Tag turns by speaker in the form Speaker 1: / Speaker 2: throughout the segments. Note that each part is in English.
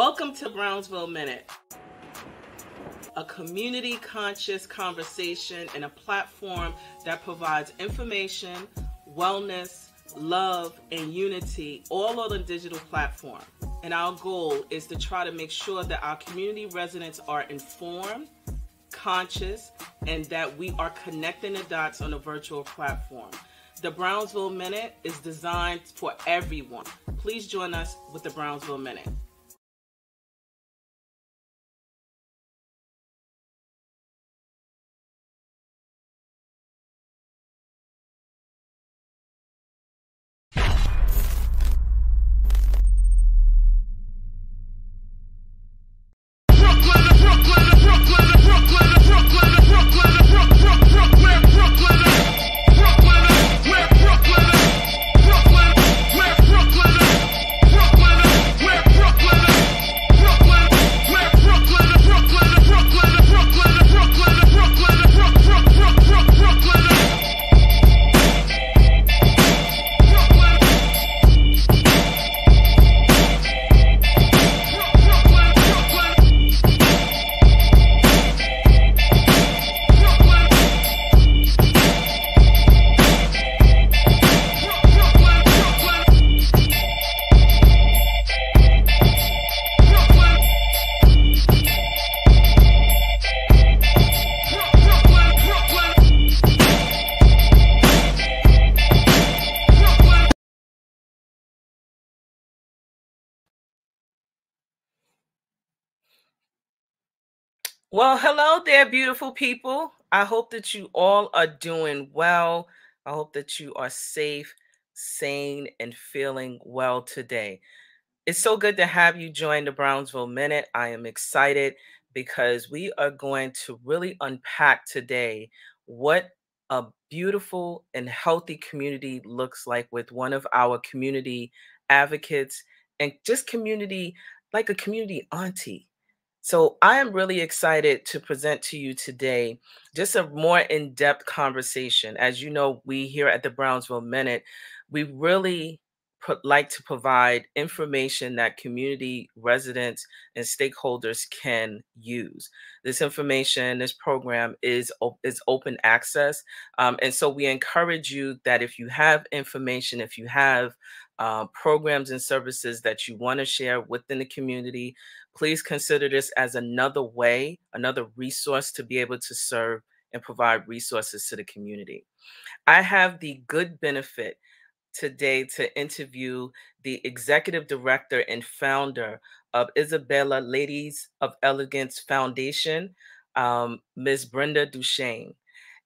Speaker 1: Welcome to Brownsville Minute, a community conscious conversation and a platform that provides information, wellness, love, and unity all on a digital platform. And our goal is to try to make sure that our community residents are informed, conscious, and that we are connecting the dots on a virtual platform. The Brownsville Minute is designed for everyone. Please join us with the Brownsville Minute. Well, hello there, beautiful people. I hope that you all are doing well. I hope that you are safe, sane, and feeling well today. It's so good to have you join the Brownsville Minute. I am excited because we are going to really unpack today what a beautiful and healthy community looks like with one of our community advocates and just community, like a community auntie so I am really excited to present to you today just a more in-depth conversation. As you know, we here at the Brownsville Minute, we really like to provide information that community residents and stakeholders can use. This information, this program is, is open access. Um, and so we encourage you that if you have information, if you have uh, programs and services that you want to share within the community, please consider this as another way, another resource to be able to serve and provide resources to the community. I have the good benefit today to interview the executive director and founder of Isabahlia Ladies of Elegance Foundation, um, Ms. Brenda Duchene.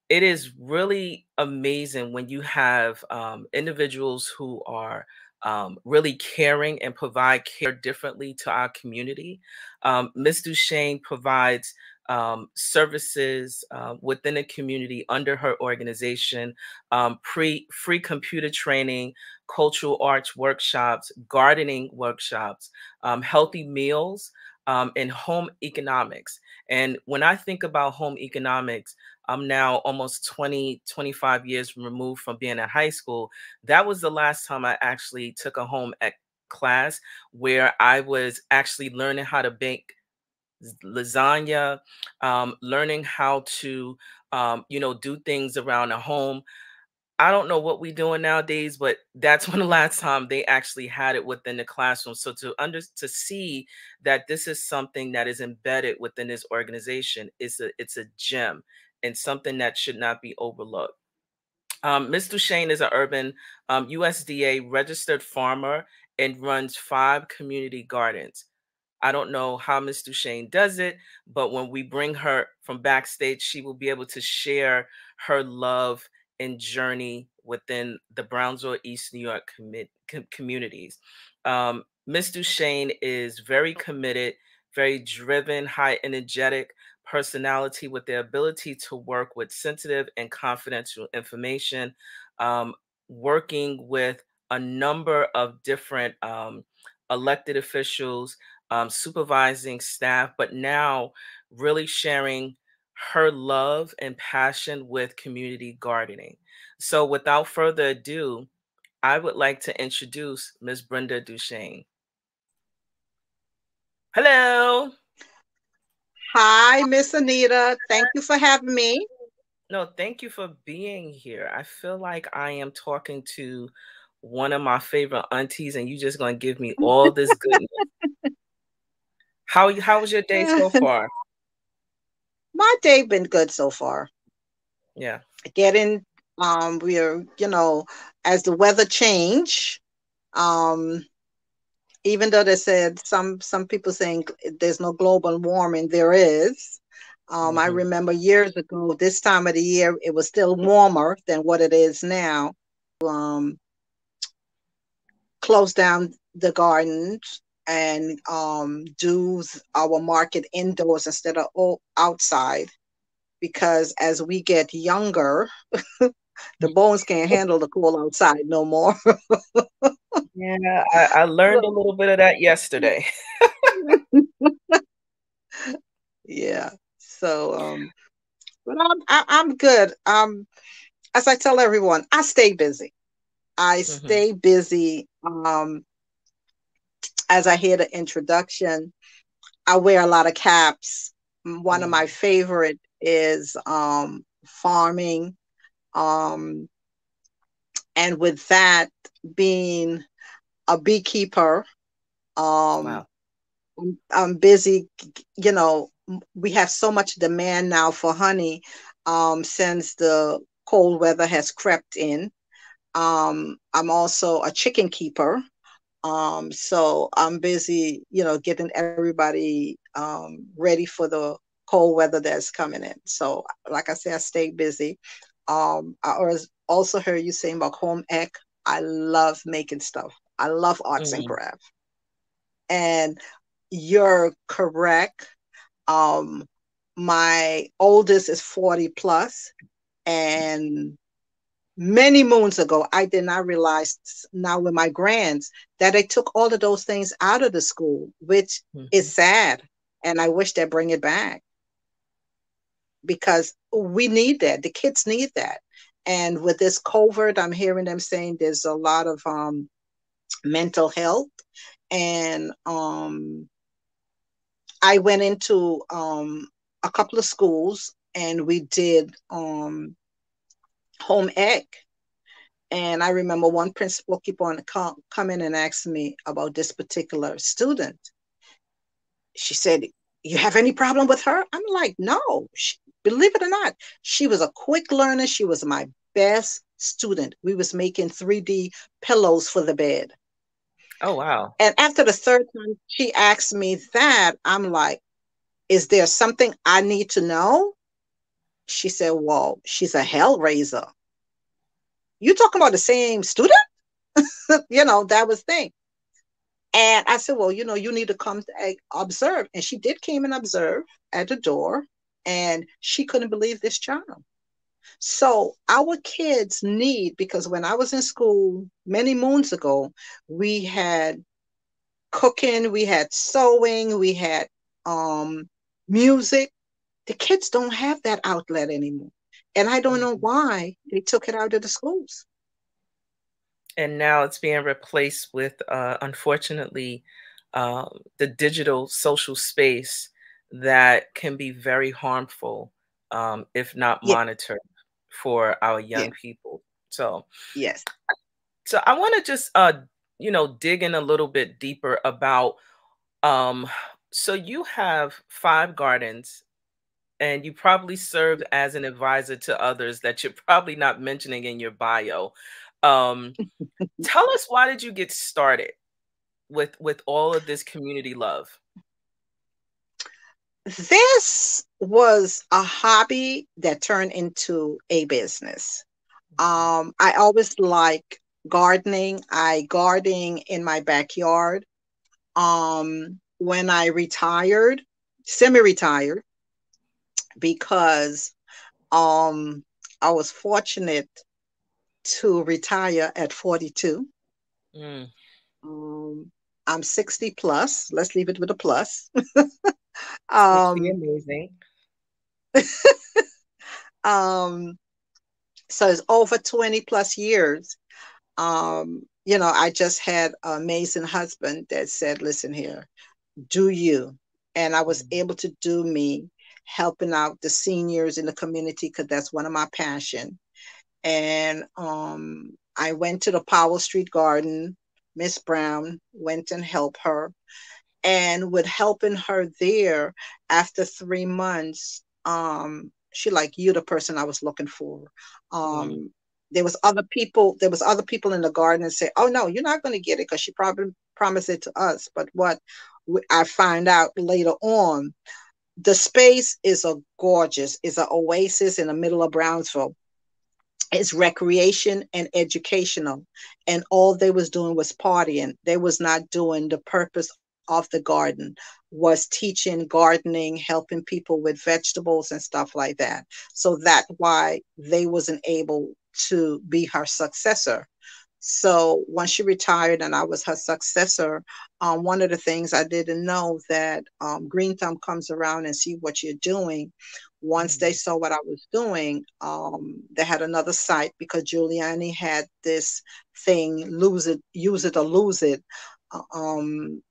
Speaker 1: It is really amazing when you have um, individuals who are um, really caring and provide care differently to our community. Um, Ms. Duchene provides um, services uh, within the community under her organization, um, pre free computer training, cultural arts workshops, gardening workshops, um, healthy meals, um, and home economics. And when I think about home economics, I'm now almost 20, 25 years removed from being in high school. That was the last time I actually took a home ec class where I was actually learning how to bake lasagna, um, learning how to, um, you know, do things around the home. I don't know what we're doing nowadays, but that's when the last time they actually had it within the classroom. So to under to see that this is something that is embedded within this organization is a it's a gem and something that should not be overlooked. Um, Ms. Duchene is an urban um, USDA registered farmer and runs five community gardens. I don't know how Ms. Duchene does it, but when we bring her from backstage, she will be able to share her love and journey within the Brownsville, East New York com communities. Um, Ms. Duchene is very committed, very driven, high energetic, personality with their ability to work with sensitive and confidential information, um, working with a number of different um, elected officials, um, supervising staff, but now really sharing her love and passion with community gardening. So, without further ado, I would like to introduce Ms. Brenda Duchene. Hello.
Speaker 2: Hi, Miss Anita. Thank you for having me.
Speaker 1: No, thank you for being here. I feel like I am talking to one of my favorite aunties, and you just gonna give me all this goodness. how how was your day so far?
Speaker 2: My day been good so far.
Speaker 1: Yeah.
Speaker 2: Getting um we're, you know, as the weather change, um even though they said some some people saying there's no global warming, there is. Um, mm-hmm. I remember years ago, this time of the year, it was still warmer than what it is now. Um, close down the gardens and um, do our market indoors instead of outside because as we get younger, the bones can't handle the cool outside no more.
Speaker 1: yeah, I, I, learned a little bit of that yesterday.
Speaker 2: yeah. So, um, but I'm I, am i am good. Um, as I tell everyone, I stay busy. I mm-hmm. stay busy. Um, as I hear the introduction, I wear a lot of caps. One mm. of my favorite is um, farming. Um, and with that being a beekeeper, um, wow. I'm, I'm busy, you know, we have so much demand now for honey um, since the cold weather has crept in. Um, I'm also a chicken keeper. Um, so I'm busy, you know, getting everybody um, ready for the cold weather that's coming in. So, like I said, I stay busy. Um, I also heard you saying about home ec. I love making stuff. I love arts mm-hmm. and craft. And you're correct. Um, my oldest is 40 plus, and many moons ago, I did not realize now with my grands that they took all of those things out of the school, which mm-hmm. is sad. And I wish they bring it back because we need that. The kids need that. And with this COVID, I'm hearing them saying there's a lot of um, mental health. And um, I went into um, a couple of schools and we did um, home ec. And I remember one principal keep on coming and asking me about this particular student. She said, "You have any problem with her?" I'm like, "No." She, believe it or not, she was a quick learner. She was my best student. We was making 3D pillows for the bed.
Speaker 1: Oh wow.
Speaker 2: And after the third time she asked me that, I'm like, is there something I need to know? She said, Well, she's a hellraiser. You talking about the same student? you know, that was thing. And I said, Well, you know, you need to come to observe. And she did came and observe at the door, and she couldn't believe this child. So our kids need, because when I was in school many moons ago, we had cooking, we had sewing, we had um, music. The kids don't have that outlet anymore. And I don't know mm-hmm. why they took it out of the schools.
Speaker 1: And now it's being replaced with, uh, unfortunately, uh, the digital social space that can be very harmful um, if not yeah. monitored for our young yeah. people. So,
Speaker 2: yes.
Speaker 1: So I want to just, uh, you know, dig in a little bit deeper about. Um, so you have five gardens and you probably served as an advisor to others that you're probably not mentioning in your bio. Um, tell us why did you get started with with all of this community love?
Speaker 2: This was a hobby that turned into a business. Um, I always like gardening. I gardening in my backyard. Um, when I retired, semi-retired, because um, I was fortunate to retire at 42. Mm. Um, I'm 60 plus. Let's leave it with a plus.
Speaker 1: um, amazing.
Speaker 2: um, so it's over 20 plus years. Um, you know, I just had an amazing husband that said, listen here, do you. And I was mm-hmm. able to do me, helping out the seniors in the community because that's one of my passion. And um, I went to the Powell Street Garden. Miss Brown went and helped her. And with helping her there, after three months, um, she like you the person I was looking for. Um, mm there was other people there was other people in the garden and say oh no you're not going to get it because she probably promised it to us. But what i find out later on the space is a gorgeous is an oasis in the middle of brownsville. It's recreation and educational and all they was doing was partying. They was not doing the purpose of the garden was teaching gardening helping people with vegetables and stuff like that so that's why they wasn't able to be her successor. So once she retired and I was her successor, um, one of the things I didn't know that um, Green Thumb comes around and see what you're doing. Once they mm-hmm. saw what I was doing, um, they had another site because Giuliani had this thing, lose it, use it or lose it. Uh, um,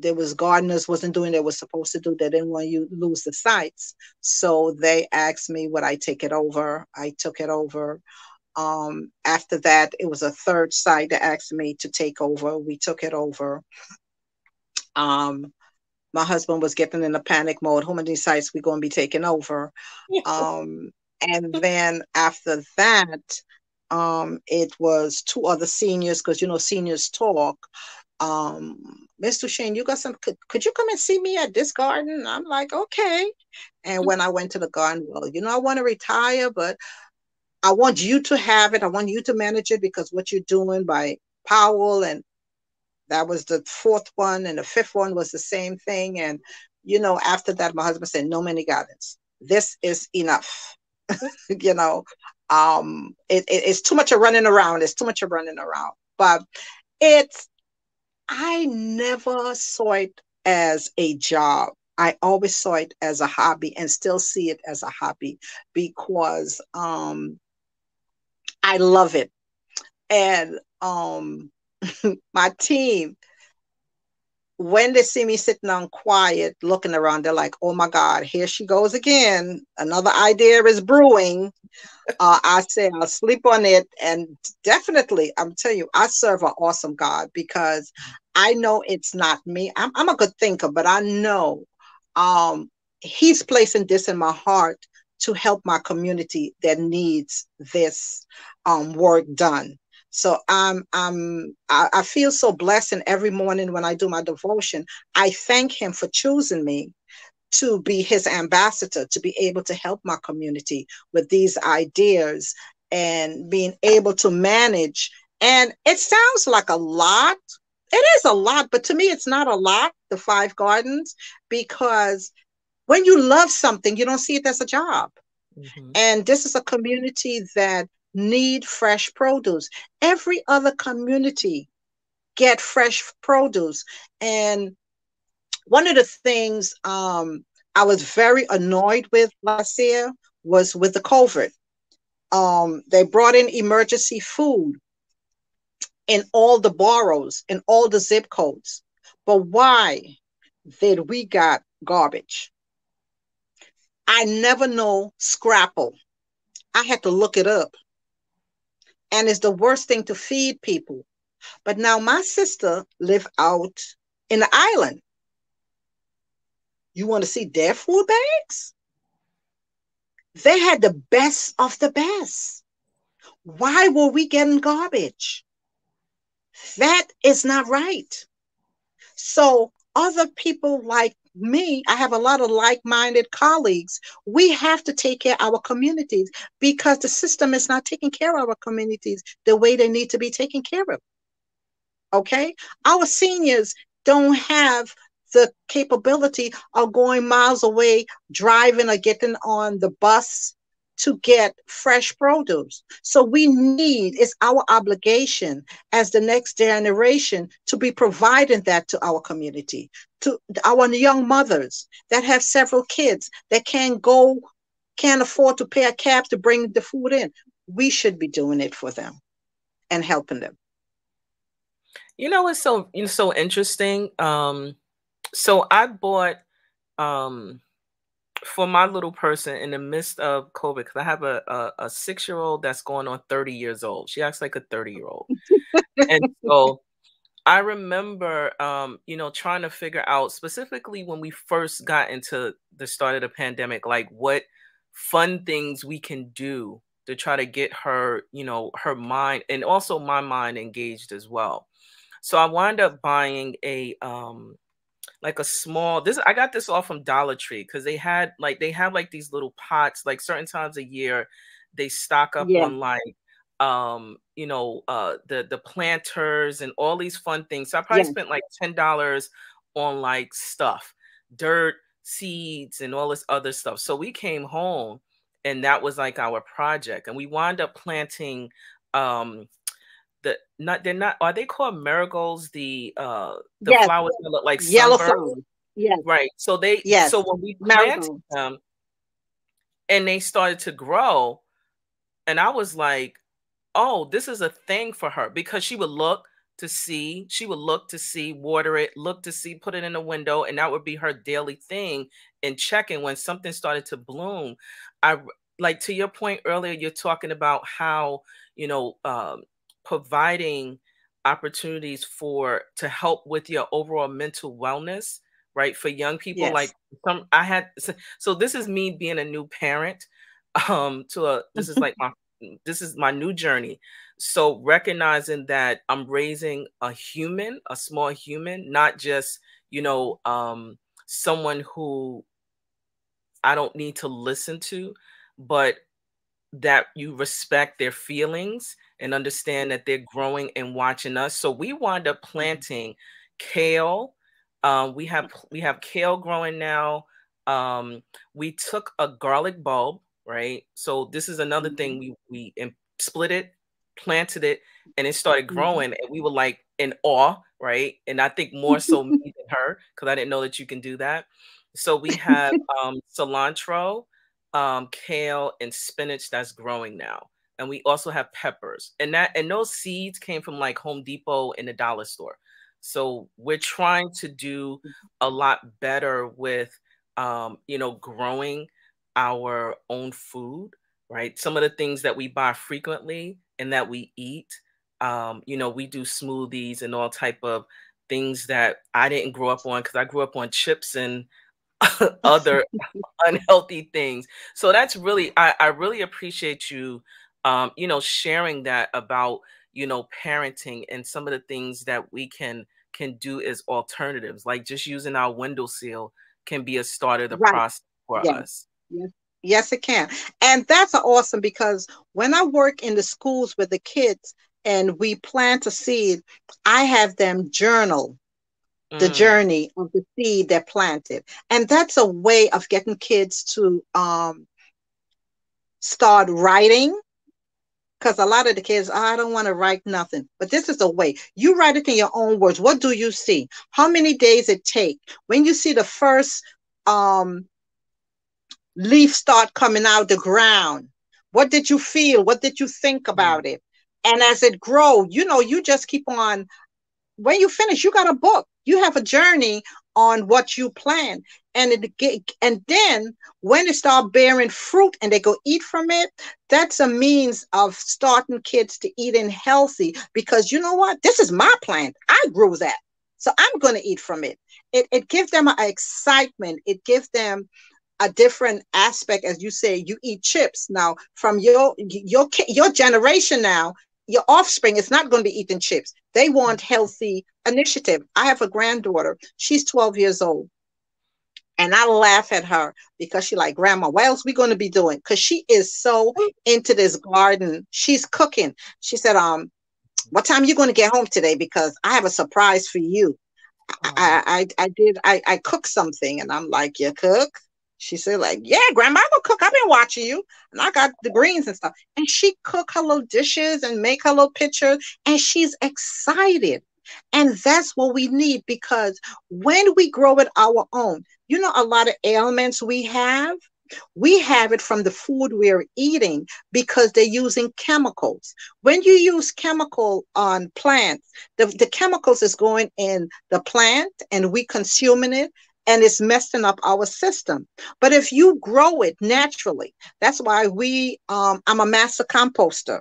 Speaker 2: there was gardeners wasn't doing what was supposed to do. They didn't want you lose the sites. So they asked me would I take it over. I took it over. Um, after that, it was a third site that asked me to take over. We took it over. Um, my husband was getting in a panic mode. How many sites we going to be taking over? um, and then after that, um, it was two other seniors because you know seniors talk um, Mr. Shane, you got some, could, could you come and see me at this garden? I'm like, okay. And when I went to the garden, well, you know, I want to retire, but I want you to have it. I want you to manage it because what you're doing by Powell and that was the fourth one and the fifth one was the same thing. And, you know, after that, my husband said, no many gardens. This is enough. you know, um, it, it, it's too much of running around. It's too much of running around. But it's I never saw it as a job. I always saw it as a hobby and still see it as a hobby because um, I love it. And um, my team, when they see me sitting on quiet, looking around, they're like, oh my God, here she goes again. Another idea is brewing uh, I say I'll sleep on it. And definitely, I'm telling you, I serve an awesome God because I know it's not me. I'm, I'm a good thinker, but I know um, He's placing this in my heart to help my community that needs this um, work done. So I'm I'm I, I feel so blessed, and every morning when I do my devotion, I thank Him for choosing me to be his ambassador, to be able to help my community with these ideas and being able to manage. And it sounds like a lot. It is a lot, but to me, it's not a lot, the five gardens, because when you love something, you don't see it as a job. Mm-hmm. And this is a community that need fresh produce. Every other community get fresh produce. And one of the things um, I was very annoyed with last year was with the COVID. Um, they brought in emergency food in all the boroughs, in all the zip codes. But why did we got garbage? I never know scrapple. I had to look it up. And it's the worst thing to feed people. But now my sister live out in the island. You want to see their food bags? They had the best of the best. Why were we getting garbage? That is not right. So, other people like me, I have a lot of like minded colleagues. We have to take care of our communities because the system is not taking care of our communities the way they need to be taken care of. Okay? Our seniors don't have the capability of going miles away, driving or getting on the bus to get fresh produce. So we need, it's our obligation as the next generation to be providing that to our community, to our young mothers that have several kids that can't go, can't afford to pay a cab to bring the food in. We should be doing it for them and helping them.
Speaker 1: You know, it's so know so interesting. Um, so I bought um for my little person in the midst of COVID, because I have a, a, a six year old that's going on 30 years old. She acts like a 30 year old. and so I remember, um, you know, trying to figure out specifically when we first got into the start of the pandemic, like what fun things we can do to try to get her, you know, her mind and also my mind engaged as well. So I wound up buying a um like a small this I got this all from Dollar Tree because they had like they have like these little pots like certain times a year they stock up yeah. on like um you know uh the the planters and all these fun things so i probably yeah. spent like ten dollars on like stuff dirt seeds and all this other stuff so we came home and that was like our project and we wound up planting um the not they're not are they called marigolds the uh the yes. flowers that look like
Speaker 2: yellow flowers.
Speaker 1: Yeah right. So they yeah so when we planted them and they started to grow and i was like oh this is a thing for her because she would look to see she would look to see water it look to see put it in the window and that would be her daily thing and checking when something started to bloom. I like to your point earlier you're talking about how you know um, providing opportunities for to help with your overall mental wellness right for young people yes. like some i had so, so, this is me being a new parent um to a this is like my this is my new journey so recognizing that i'm raising a human a small human not just you know um someone who i don't need to listen to but that you respect their feelings and understand that they're growing and watching us. So we wound up mm-hmm. planting kale. Um, we have we have kale growing now. Um, we took a garlic bulb, right? So this is another thing mm-hmm. we we split it, planted it, and it started mm-hmm. growing, and we were like in awe, right? And I think more so me than her because I didn't know that you can do that. So we have um, cilantro, um, kale, and spinach that's growing now. And we also have peppers. And that and those seeds came from like home depot in the dollar store. So we're trying to do a lot better with um, you know growing our own food right? Some of the things that we buy frequently and that we eat um, you know we do smoothies and all type of things that i didn't grow up on because i grew up on chips and other unhealthy things so that's really I, I really appreciate you um, you know, sharing that about, you know, parenting and some of the things that we can can do as alternatives, like just using our windowsill can be a start of the right. process for
Speaker 2: yes.
Speaker 1: us.
Speaker 2: Yes. Yes, it can. And that's awesome because when I work in the schools with the kids and we plant a seed, I have them journal the mm. journey of the seed they planted. And that's a way of getting kids to um, start writing because a lot of the kids, oh, I don't want to write nothing. But this is a way. You write it in your own words. What do you see? How many days it take? When you see the first um, leaf start coming out the ground, what did you feel? What did you think mm. about it? And as it grow, you know, you just keep on. When you finish, you got a book. You have a journey on what you plan. And it and then when it start bearing fruit and they go eat from it that's a means of starting kids to eating healthy. Because you know what? This is my plant. I grew that. So i'm going to eat from it. It, it gives them an excitement. It gives them a different aspect. As you say you eat chips. Now from your your your generation now your offspring is not going to be eating chips they want healthy initiative i have a granddaughter she's 12 years old and I laugh at her because she like, Grandma, what else we going to be doing? Because she is so into this garden. She's cooking. She said, um, what time are you going to get home today? Because I have a surprise for you. I, I, I did I, I cooked something and I'm like, you cook? She said, like, yeah, grandma, I cook. I've been watching you. And I got the greens and stuff. And she cook her little dishes and make her little pictures. And she's excited. And that's what we need because when we grow it our own, you know, a lot of ailments we have We have it from the food we're eating because they're using chemicals. When you use chemical on plants, the, the chemicals is going in the plant and we consuming it and it's messing up our system. But if you grow it naturally, that's why we um I'm a master composter.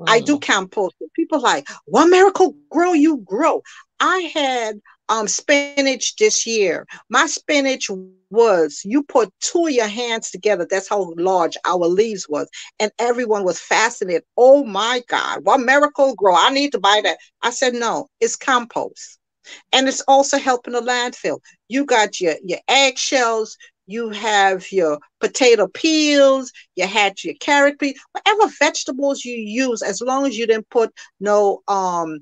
Speaker 2: Mm. I do compost. composting. People like, what miracle grow you grow. I had um spinach this year. My spinach was you put two of your hands together. That's how large our leaves was, and everyone was fascinated. Oh my God, what Miracle-Gro? I need to buy that. I said no, it's compost, and it's also helping the landfill. You got your your eggshells. You have your potato peels, you had your carrot peel, whatever vegetables you use, as long as you didn't put no um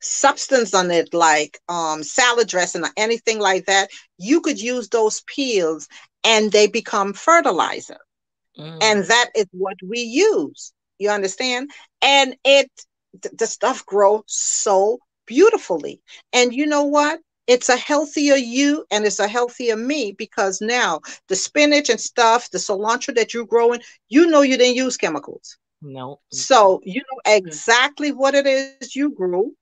Speaker 2: substance on it like um, salad dressing or anything like that, you could use those peels and they become fertilizer. Mm. And that is what we use. You understand? And it th- the stuff grows so beautifully. And you know what? It's a healthier you and it's a healthier me because now the spinach and stuff, the cilantro that you're growing, you know you didn't use chemicals.
Speaker 1: No.
Speaker 2: So you know mm. exactly what it is you grew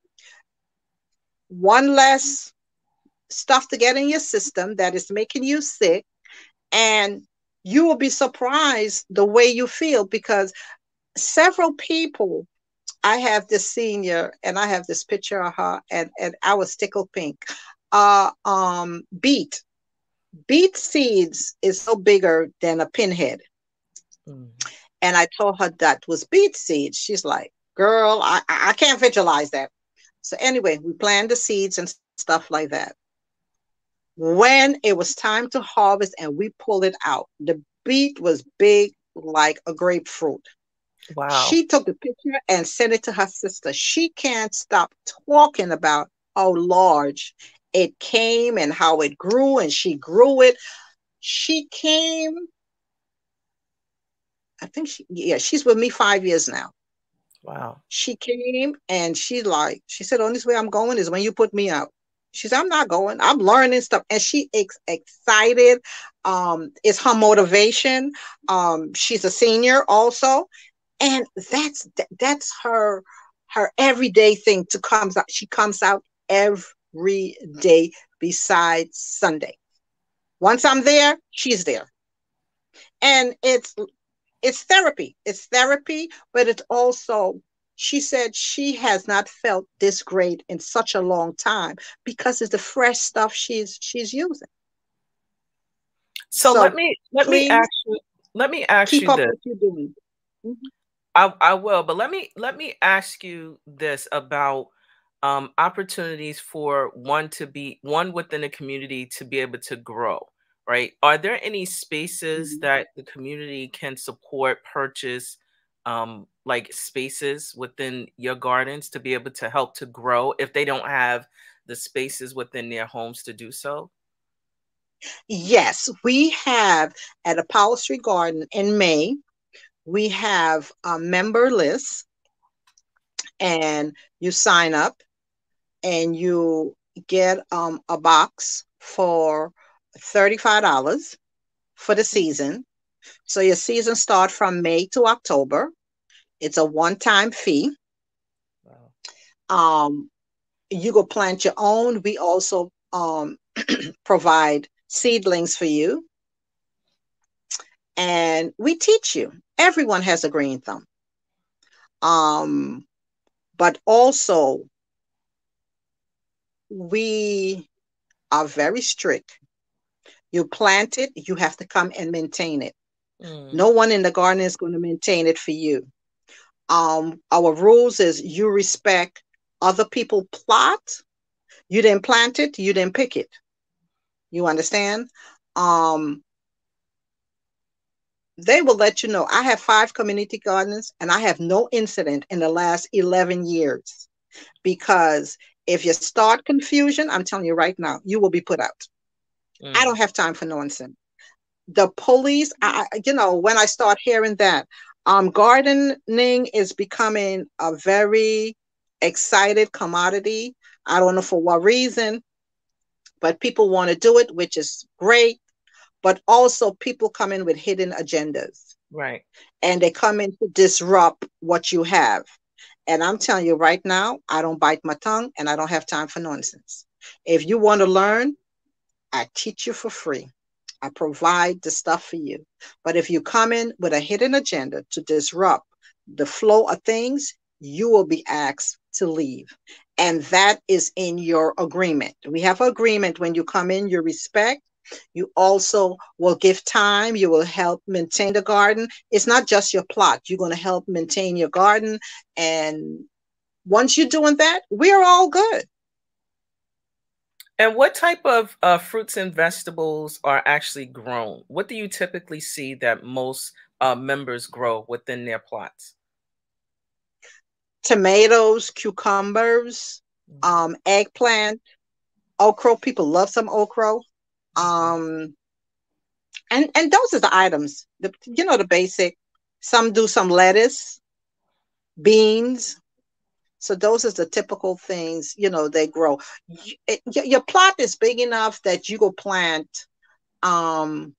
Speaker 2: one less stuff to get in your system that is making you sick and you will be surprised the way you feel because several people i have this senior and i have this picture of her and, and i was tickled pink uh um beet beet seeds is so bigger than a pinhead mm. and i told her that was beet seeds she's like girl i i can't visualize that so anyway, we planted the seeds and stuff like that. When it was time to harvest and we pulled it out, the beet was big like a grapefruit.
Speaker 1: Wow.
Speaker 2: She took the picture and sent it to her sister. She can't stop talking about how large it came and how it grew, and she grew it. She came, I think she, yeah, she's with me five years now.
Speaker 1: Wow.
Speaker 2: She came and she like, she said, only way I'm going is when you put me out. She said, I'm not going. I'm learning stuff. And she ex- excited. Um, it's her motivation. Um, she's a senior also. And that's that's her her everyday thing to comes out. She comes out every day besides Sunday. Once I'm there, she's there. And it's it's therapy. It's therapy, but it's also she said she has not felt this great in such a long time because it's the fresh stuff she's she's using.
Speaker 1: So, so let me let me ask you let me ask
Speaker 2: keep
Speaker 1: you
Speaker 2: up
Speaker 1: this.
Speaker 2: what you're doing.
Speaker 1: Mm-hmm. I, I will, but let me let me ask you this about um, opportunities for one to be one within the community to be able to grow right? Are there any spaces mm-hmm. that the community can support, purchase, um, like spaces within your gardens to be able to help to grow if they don't have the spaces within their homes to do so?
Speaker 2: Yes, we have at Apollo Street Garden in May, we have a member list and you sign up and you get um, a box for $35 for the season. So your season start from May to October. It's a one-time fee. Wow. Um, you go plant your own. We also um, provide seedlings for you. And we teach you. Everyone has a green thumb. Um, but also, we are very strict you plant it, you have to come and maintain it. Mm. No one in the garden is going to maintain it for you. Um, our rules is you respect other people plot. You didn't plant it, you didn't pick it. You understand? Um, they will let you know. I have five community gardens and I have no incident in the last 11 years because if you start confusion, I'm telling you right now, you will be put out. Mm. I don't have time for nonsense. The police, I, you know, when I start hearing that, um, gardening is becoming a very excited commodity. I don't know for what reason, but people want to do it, which is great. But also people come in with hidden agendas.
Speaker 1: Right.
Speaker 2: And they come in to disrupt what you have. And I'm telling you right now, I don't bite my tongue and I don't have time for nonsense. If you want to learn, I teach you for free. I provide the stuff for you. But if you come in with a hidden agenda to disrupt the flow of things, you will be asked to leave. And that is in your agreement. We have agreement when you come in, you respect. You also will give time. You will help maintain the garden. It's not just your plot. You're going to help maintain your garden. And once you're doing that, we're all good.
Speaker 1: And what type of uh, fruits and vegetables are actually grown? What do you typically see that most uh, members grow within their plots?
Speaker 2: Tomatoes, cucumbers, mm-hmm. um, eggplant, okra. People love some okra. Um, and and those are the items. The you know the basic. Some do some lettuce, beans, so those are the typical things, you know, they grow. It, your plot is big enough that you go plant um,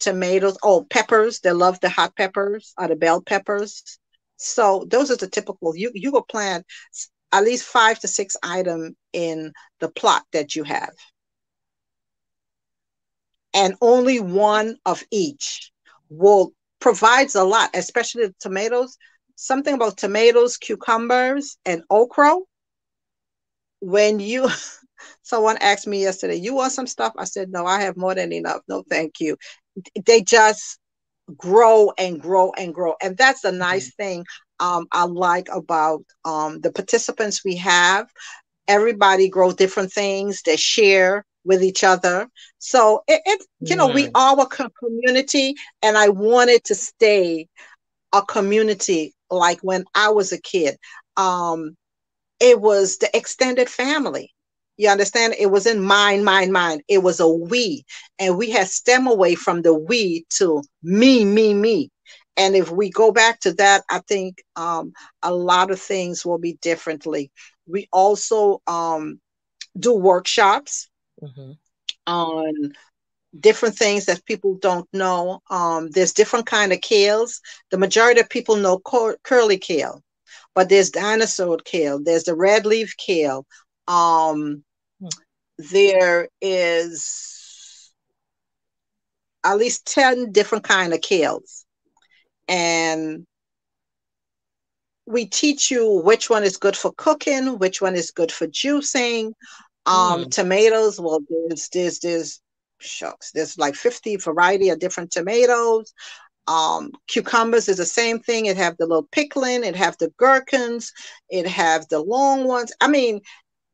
Speaker 2: tomatoes, oh, peppers. They love the hot peppers or the bell peppers. So those are the typical, you, you go plant at least five to six item in the plot that you have. And only one of each will provides a lot, especially the tomatoes something about tomatoes, cucumbers, and okra. When you, someone asked me yesterday, you want some stuff? I said, no, I have more than enough. No, thank you. They just grow and grow and grow. And that's the nice mm-hmm. thing um, I like about um, the participants we have. Everybody grows different things. They share with each other. So it, it you know, we are a community, and I wanted to stay a community like when I was a kid. Um, it was the extended family. You understand? It was in mine, mine, mine. It was a we. And we had stem away from the we to me, me, me. And if we go back to that, I think um, a lot of things will be differently. We also um, do workshops mm-hmm. on different things that people don't know. Um, there's different kind of kales. The majority of people know cur- curly kale, but there's dinosaur kale. There's the red leaf kale. Um, hmm. There is at least 10 different kind of kales. And we teach you which one is good for cooking, which one is good for juicing. Um, mm. Tomatoes, well, there's, there's, there's shucks, there's like 50 variety of different tomatoes. Um, cucumbers is the same thing. It have the little pickling, it have the gherkins, it have the long ones. I mean,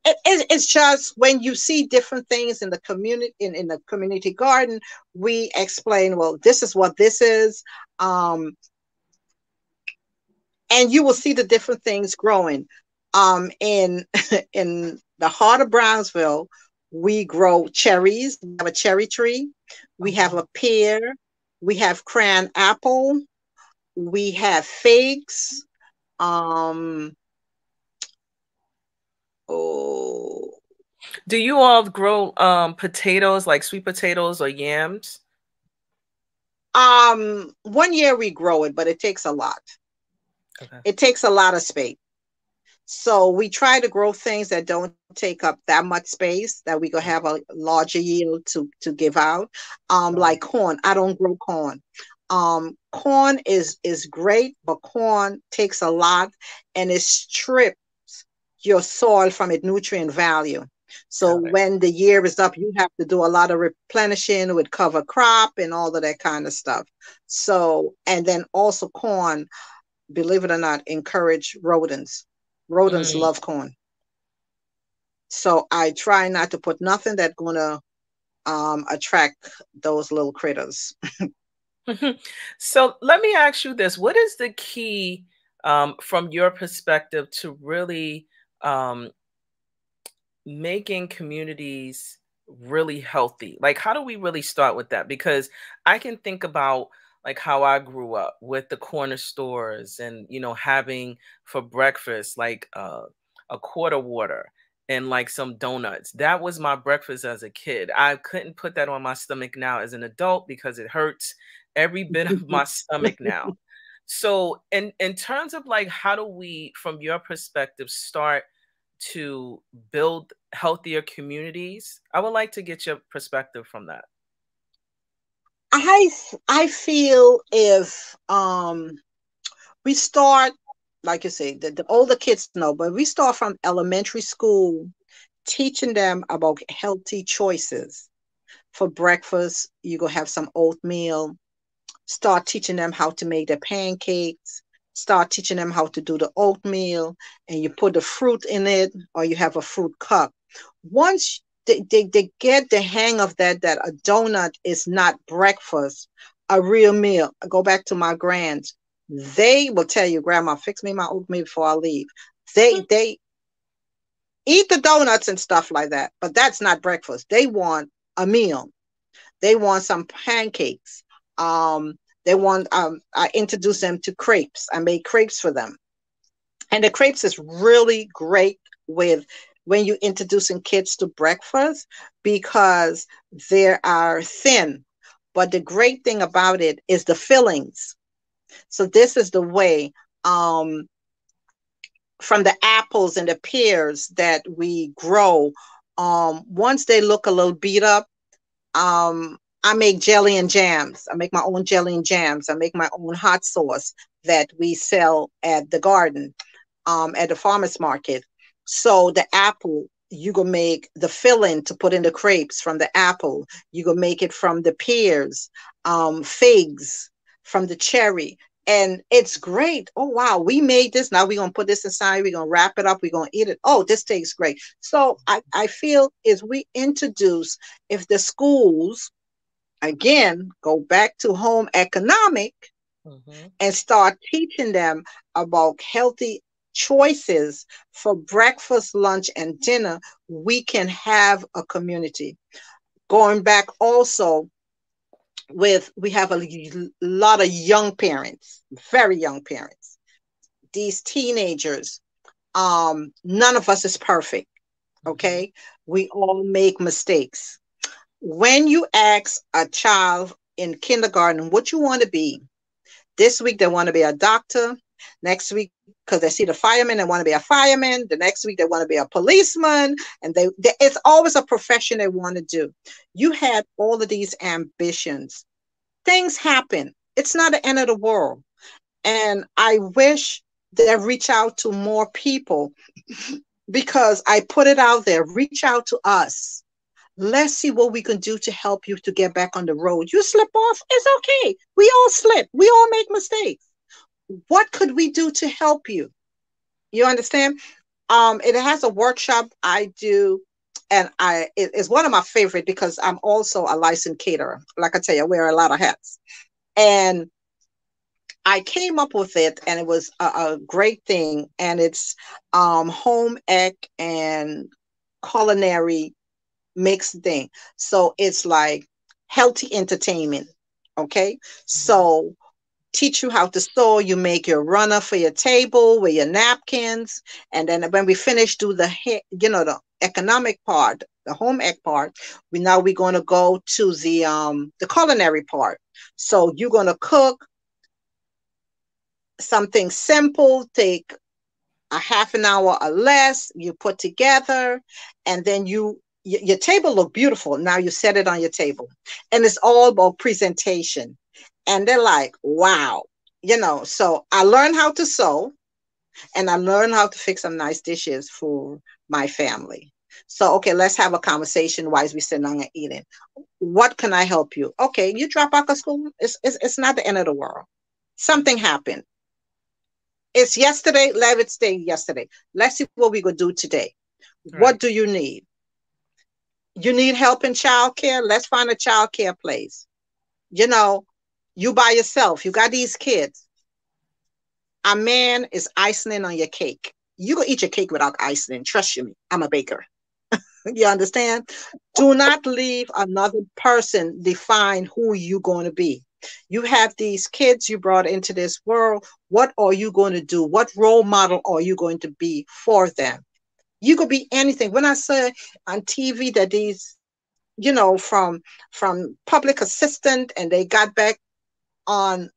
Speaker 2: it, it, it's just when you see different things in the community in, in the community garden, we explain, well, this is what this is. Um, and you will see the different things growing. Um, in in the heart of Brownsville, we grow cherries. We have a cherry tree. We have a pear. We have cran apple. We have figs. Um, oh.
Speaker 1: Do you all grow um, potatoes like sweet potatoes or yams?
Speaker 2: Um, one year we grow it, but it takes a lot. Okay. It takes a lot of space. So we try to grow things that don't take up that much space that we could have a larger yield to to give out. Um, like corn, I don't grow corn. Um, corn is is great, but corn takes a lot and it strips your soil from its nutrient value. So when the year is up, you have to do a lot of replenishing with cover crop and all of that kind of stuff. So and then also corn, believe it or not, encourage rodents. Rodents mm. love corn. So I try not to put nothing that's gonna um, attract those little critters.
Speaker 1: so let me ask you this: What is the key um, from your perspective to really um, making communities really healthy? Like, how do we really start with that? Because I can think about like how I grew up with the corner stores and you know having for breakfast like uh, a quarter water and like some donuts. That was my breakfast as a kid. I couldn't put that on my stomach now as an adult because it hurts every bit of my stomach now. So, in in terms of like how do we from your perspective start to build healthier communities? I would like to get your perspective from that.
Speaker 2: I I feel if um we start like you say, the, the older kids know, but we start from elementary school teaching them about healthy choices. For breakfast, you go have some oatmeal. Start teaching them how to make their pancakes. Start teaching them how to do the oatmeal, and you put the fruit in it, or you have a fruit cup. Once they, they, they get the hang of that, that a donut is not breakfast, a real meal. I go back to my grands they will tell you, Grandma, fix me my oatmeal before I leave. They mm-hmm. they eat the donuts and stuff like that, but that's not breakfast. They want a meal. They want some pancakes. Um, they want um, I introduce them to crepes. I made crepes for them. And the crepes is really great with when you're introducing kids to breakfast because they are thin. But the great thing about it is the fillings. So this is the way um, from the apples and the pears that we grow. Um, once they look a little beat up, um, I make jelly and jams. I make my own jelly and jams. I make my own hot sauce that we sell at the garden, um, at the farmers market. So the apple, you go make the filling to put in the crepes from the apple. You go make it from the pears, um, figs, from the cherry and it's great. Oh wow, we made this. Now we're gonna put this aside. We're gonna wrap it up. We're gonna eat it. Oh, this tastes great. So I, I feel is we introduce if the schools again go back to home economic mm-hmm. and start teaching them about healthy choices for breakfast, lunch, and dinner, we can have a community. Going back also with we have a lot of young parents very young parents these teenagers. Um none of us is perfect okay? We all make mistakes. When you ask a child in kindergarten what you want to be? This week they want to be a doctor next week because they see the fireman and want to be a fireman. The next week they want to be a policeman. And they, they it's always a profession they want to do. You had all of these ambitions. Things happen. It's not the end of the world. And i wish they reach out to more people because i put it out there. Reach out to us. Let's see what we can do to help you to get back on the road. You slip off it's okay. We all slip. We all make mistakes what could we do to help you? You understand? Um it has a workshop i do and i it is one of my favorite because i'm also a licensed caterer. Like i tell you i wear a lot of hats. And i came up with it and it was a, a great thing. And it's um home ec and culinary mixed thing. So it's like healthy entertainment okay? So teach you how to sew. You make your runner for your table with your napkins. And then when we finish, do the, you know, the economic part, the home ec part, we now we're going to go to the, um, the culinary part. So you're going to cook something simple, take a half an hour or less, you put together, and then you your table look beautiful. Now you set it on your table. And it's all about presentation and they're like, wow, you know. So I learned how to sew and I learned how to fix some nice dishes for my family. So, okay, let's have a conversation while we sitting down and eating. What can I help you? Okay, you drop out of school. It's, it's, it's not the end of the world. Something happened. It's yesterday. Let it stay yesterday. Let's see what we gonna do today. Right. What do you need? You need help in childcare? Let's find a childcare place. You know, you by yourself, you got these kids. A man is icing on your cake. You go eat your cake without icing. Trust me, I'm a baker. you understand? Do not leave another person define who you're going to be. You have these kids you brought into this world. What are you going to do? What role model are you going to be for them? You could be anything. When I say on TV that these, you know, from from public assistant and they got back on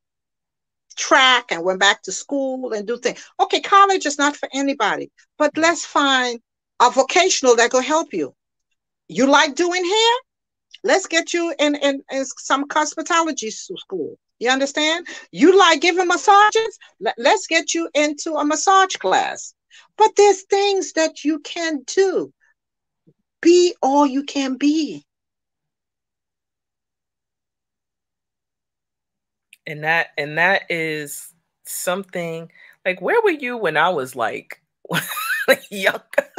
Speaker 2: track and went back to school and do things. Okay, college is not for anybody, but let's find a vocational that could help you. You like doing hair? Let's get you in, in, in some cosmetology school. You understand? You like giving massages? Let, let's get you into a massage class. But there's things that you can do. Be all you can be.
Speaker 1: And that and that is something like where were you when I was like young?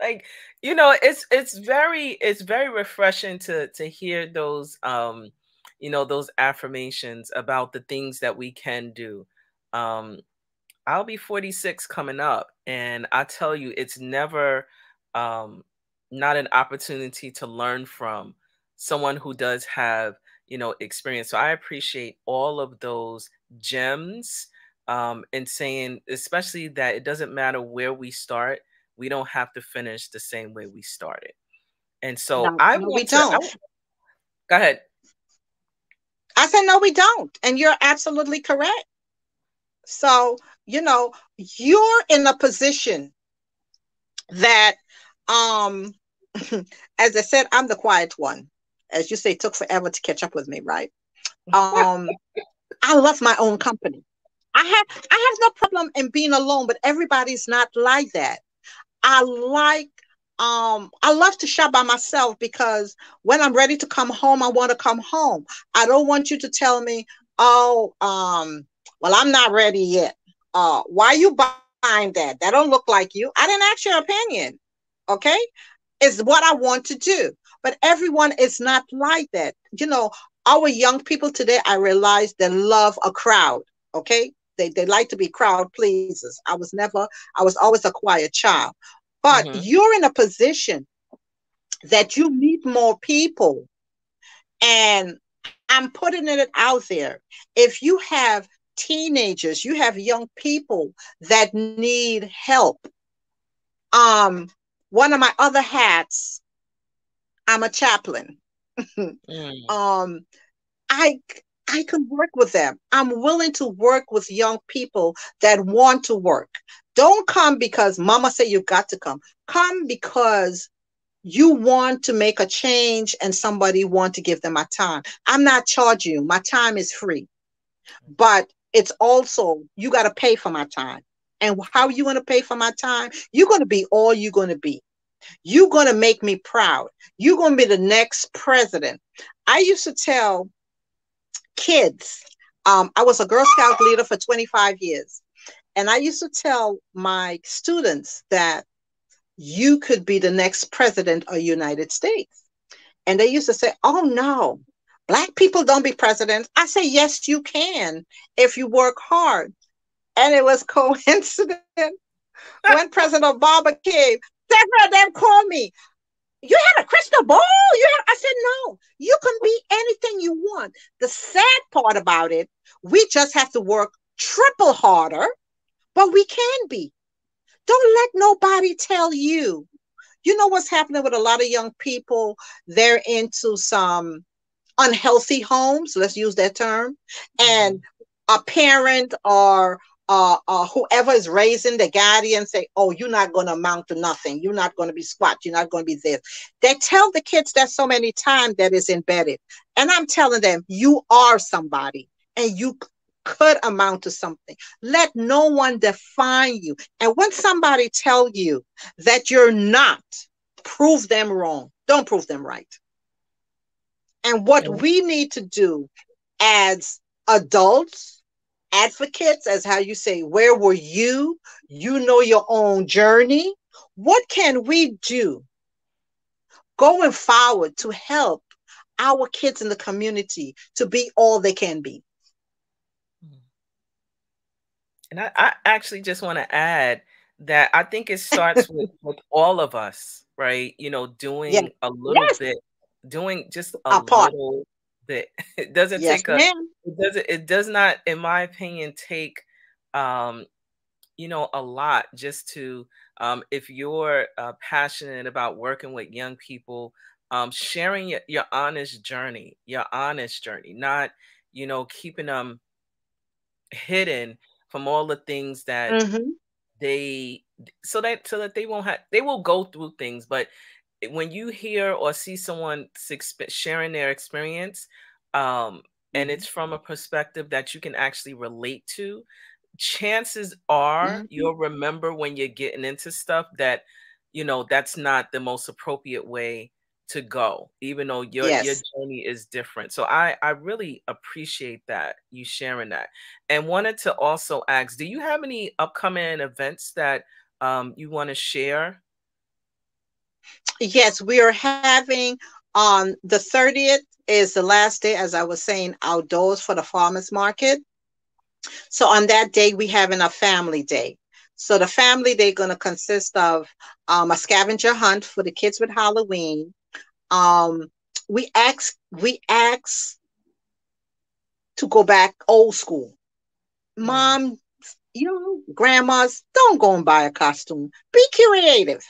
Speaker 1: like you know it's it's very it's very refreshing to to hear those um you know those affirmations about the things that we can do um i'll be 46 coming up and i tell you it's never um not an opportunity to learn from someone who does have you know experience so i appreciate all of those gems um and saying especially that it doesn't matter where we start we don't have to finish the same way we started. And so no, I
Speaker 2: no, we to, don't. I,
Speaker 1: go ahead.
Speaker 2: I said no, we don't, and you're absolutely correct. So you know you're in a position that, um, as I said, I'm the quiet one. As you say, took forever to catch up with me, right? Um, I love my own company. I have I have no problem in being alone, but everybody's not like that. I like um I love to shop by myself because when I'm ready to come home, I want to come home. I don't want you to tell me, "Oh, um well, I'm not ready yet." Uh why you buying that? That don't look like you. I didn't ask your opinion. Okay? It's what I want to do. But everyone is not like that. You know, our young people today, I realize they love a crowd. Okay? They, they like to be crowd pleasers. I was never, I was always a quiet child. But mm-hmm. you're in a position that you meet more people. And I'm putting it out there. If you have teenagers, you have young people that need help. Um, one of my other hats, I'm a chaplain. mm. Um, I I can work with them. I'm willing to work with young people that want to work. Don't come because mama said you've got to come. Come because you want to make a change and somebody want to give them my time. I'm not charging you. My time is free. But it's also you got to pay for my time. And how you going to pay for my time? You're going to be all you're going to be. You're going to make me proud. You're going to be the next president. I used to tell kids. Um, I was a Girl Scout leader for 25 years. And I used to tell my students that you could be the next president of the United States. And they used to say, oh no, black people don't be presidents. I say, yes, you can if you work hard. And it was coincident when President Obama came, several of them called me. You have a crystal ball? You have i said no. You can be anything you want. The sad part about it we just have to work triple harder but we can be. Don't let nobody tell you. You know what's happening with a lot of young people? They're into some unhealthy homes let's use that term and mm-hmm. a parent or uh, uh, whoever is raising the guardian say, oh, you're not going to amount to nothing. You're not going to be squat. You're not going to be this. They tell the kids that so many times that is embedded. And I'm telling them, you are somebody and you could amount to something. Let no one define you. And when somebody tell you that you're not, prove them wrong. Don't prove them right. And what we need to do as adults, advocates, as how you say, where were you? You know your own journey. What can we do going forward to help our kids in the community to be all they can be?
Speaker 1: And I, I actually just want to add that I think it starts with, with all of us, right? You know, doing yes. a little yes. bit, doing just a, a little bit. It doesn't yes, take a, it doesn't it does not, in my opinion, take um, you know, a lot just to, um, if you're uh, passionate about working with young people, um, sharing your, your honest journey, your honest journey, not, you know, keeping them hidden from all the things that mm-hmm. they, so that, so that they won't have, they will go through things, but when you hear or see someone sharing their experience, um, and mm-hmm. it's from a perspective that you can actually relate to, chances are mm-hmm. you'll remember when you're getting into stuff that, you know, that's not the most appropriate way to go, even though your yes. your journey is different. So I I really appreciate that you sharing that, and wanted to also ask, do you have any upcoming events that um, you want to share?
Speaker 2: Yes, we are having on the 30th is the last day, as I was saying, outdoors for the farmers market. So on that day, we having a family day. So the family day going to consist of um, a scavenger hunt for the kids with Halloween. Um, we ask we ask to go back old school. Mm. Mom, you know, grandmas, don't go and buy a costume. Be creative.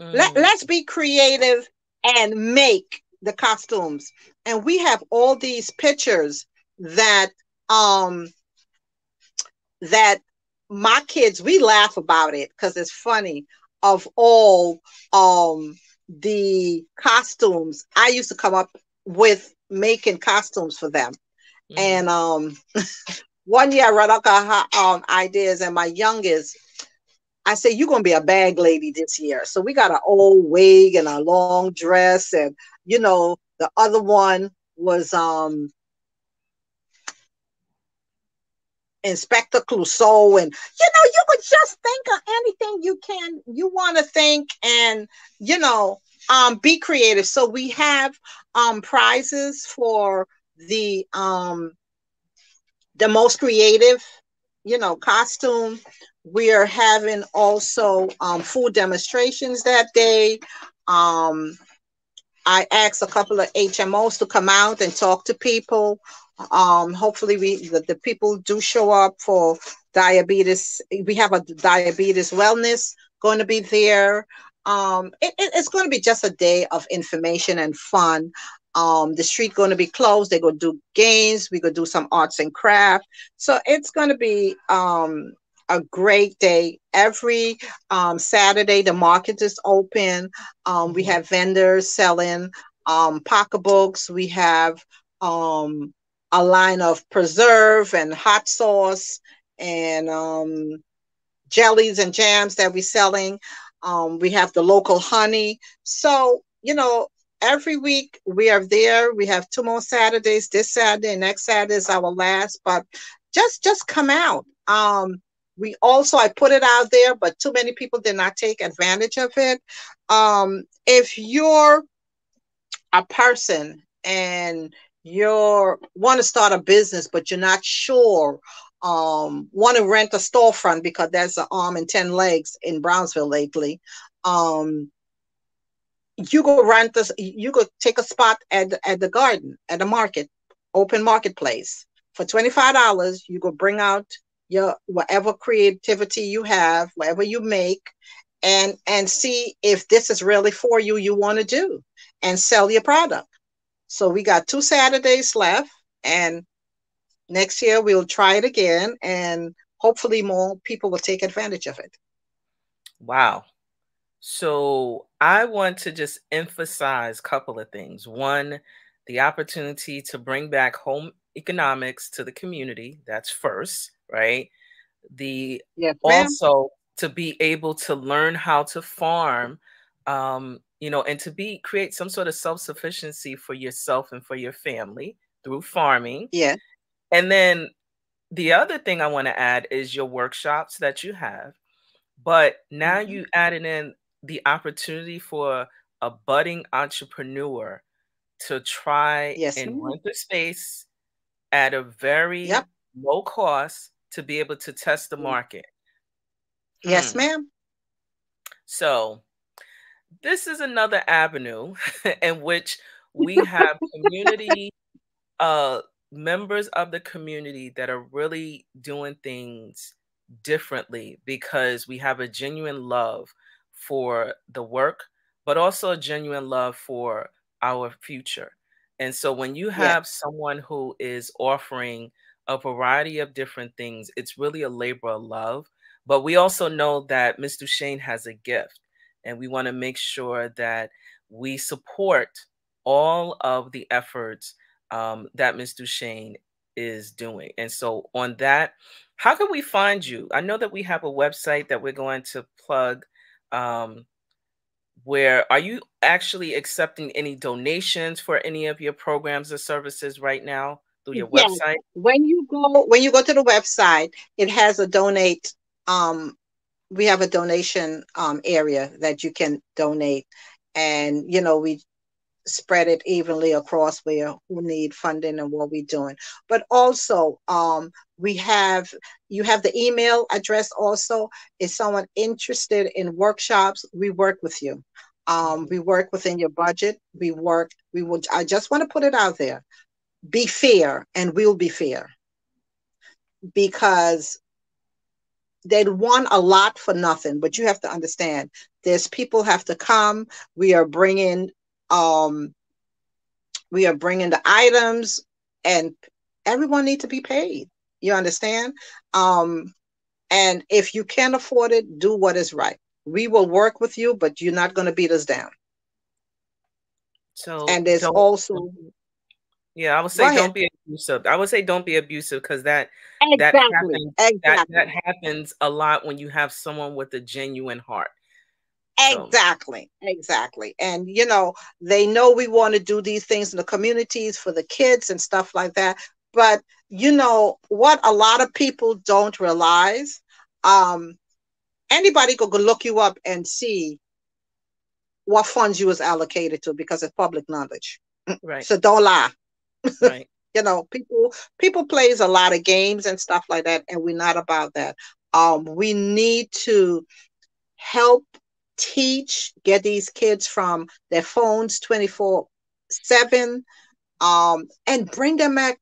Speaker 2: Mm. Let, let's be creative and make the costumes. And we have all these pictures that um that my kids we laugh about it because it's funny of all um the costumes i used to come up with making costumes for them mm-hmm. and um one year i ran up um ideas and my youngest I said, You're gonna be a bag lady this year. So we got an old wig and a long dress, and you know, the other one was um Inspector Clouseau, and you know, you would just think of anything you can you want to think, and you know, um, be creative. So we have um prizes for the um the most creative, you know, costume. We are having also um, food demonstrations that day. Um, I asked a couple of HMOs to come out and talk to people. Um, hopefully, we the, the people do show up for diabetes. We have a diabetes wellness going to be there. Um, it, it's going to be just a day of information and fun. Um, the street going to be closed. They're going to do games. We're going to do some arts and craft. So it's going to be um, a great day. Every um, Saturday, the market is open. Um, we mm-hmm. have vendors selling um, pocketbooks. We have um, a line of preserve and hot sauce and um, jellies and jams that we're selling. Um, we have the local honey. So, you know, every week we are there. We have two more Saturdays. This Saturday, and next Saturday is our last, but just just come out. Um, we also i put it out there but too many people did not take advantage of it um, if you're a person and you're want to start a business but you're not sure um, want to rent a storefront because there's an arm and 10 legs in brownsville lately um, you go rent this you go take a spot at, at the garden at the market open marketplace for $25 you go bring out your whatever creativity you have, whatever you make, and and see if this is really for you you want to do and sell your product. So we got two Saturdays left and next year we'll try it again and hopefully more people will take advantage of it.
Speaker 1: Wow. So I want to just emphasize a couple of things. One, the opportunity to bring back home economics to the community. That's first right? The yes, also to be able to learn how to farm, um, you know, and to be create some sort of self sufficiency for yourself and for your family through farming.
Speaker 2: Yeah.
Speaker 1: And then the other thing I want to add is your workshops that you have, but now mm-hmm. you added in the opportunity for a budding entrepreneur to try yes, and rent the space at a very yep. low cost to be able to test the mm. market.
Speaker 2: Yes, hmm. ma'am.
Speaker 1: So, this is another avenue in which we have community uh members of the community that are really doing things differently because we have a genuine love for the work, but also a genuine love for our future. And so when you have yeah. someone who is offering a variety of different things, it's really a labor of love. But we also know that Ms. Duchene has a gift, and we want to make sure that we support all of the efforts um, that Ms. Duchene is doing. And so, on that, how can we find you? I know that we have a website that we're going to plug. Um, where are you actually accepting any donations for any of your programs or services right now through your website?
Speaker 2: When you go when you go to the website, it has a donate um we have a donation um area that you can donate and you know we spread it evenly across where who need funding and what we're doing. But also, um, we have you have the email address also. Is someone interested in workshops? We work with you. Um, we work within your budget. We work, we would I just want to put it out there. Be fair and we'll be fair. Because they'd want a lot for nothing, but you have to understand there's people have to come. We are bringing um, we are bringing the items, and everyone needs to be paid. You understand? Um, and if you can't afford it, do what is right. We will work with you, but you're not going to beat us down. So, and there's also
Speaker 1: yeah, I would say don't be abusive. I would say don't be abusive because that exactly. that happens exactly. that, that happens a lot when you have someone with a genuine heart.
Speaker 2: Exactly, exactly. And you know, they know we want to do these things in the communities for the kids and stuff like that. But you know what a lot of people don't realize, um, anybody could go look you up and see what funds you was allocated to because it's public knowledge.
Speaker 1: Right.
Speaker 2: So don't lie. Right. you know, people people plays a lot of games and stuff like that, and we're not about that. Um, we need to help teach, get these kids from their phones 24 7, um, and bring them back.